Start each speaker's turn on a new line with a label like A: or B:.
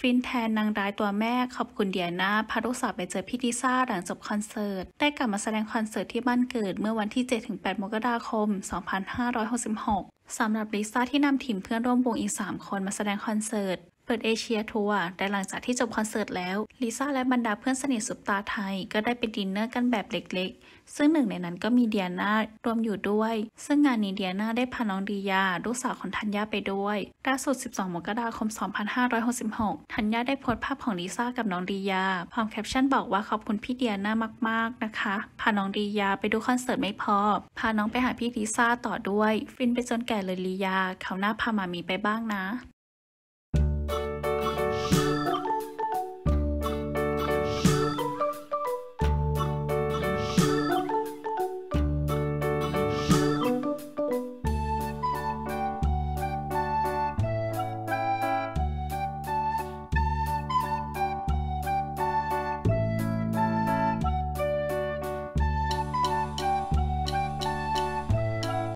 A: ฟินแทนนางร้ายตัวแม่ขอบคุณเดียร์น่าพาลูกสาวไปเจอพี่ลิซ่าหลังจบคอนเสิร์ต ได้กลับมาแสดงคอนเสิร์ตที่บ้านเกิดเมื่อวันที่ 7-8 มกราคม 2566 สำหรับลิซ่าที่นำทีมเพื่อนร่วมวงอีก 3 คนมาแสดงคอนเสิร์ต เปิดเอเชียทัวร์แต่หลังจากที่จบคอนเสิร์ตแล้ว ลิซ่าและบรรดาเพื่อนสนิทสัญชาติไทย ก็ได้ไปดินเนอร์กันแบบเล็กๆ ซึ่งหนึ่งในนั้นก็มีเดียร์น่ารวมอยู่ด้วย ซึ่งงานนี้เดียร์น่าได้พาน้องลียา ลูกสาวของธัญญ่าไปด้วยล่าสุด 12 มกราคม 2566 ธัญญาได้โพสต์ภาพของลิซ่ากับน้องดียา พร้อมแคปชั่นบอกว่าขอบคุณพี่เดียนามากๆนะคะ พาน้องดียาไปดูคอนเสิร์ตไม่พอ พาน้องไปหาพี่ลิซ่าต่อด้วย ฟินไปจนแก่เลยลียาเขาหน้าพามามีไปบ้างนะ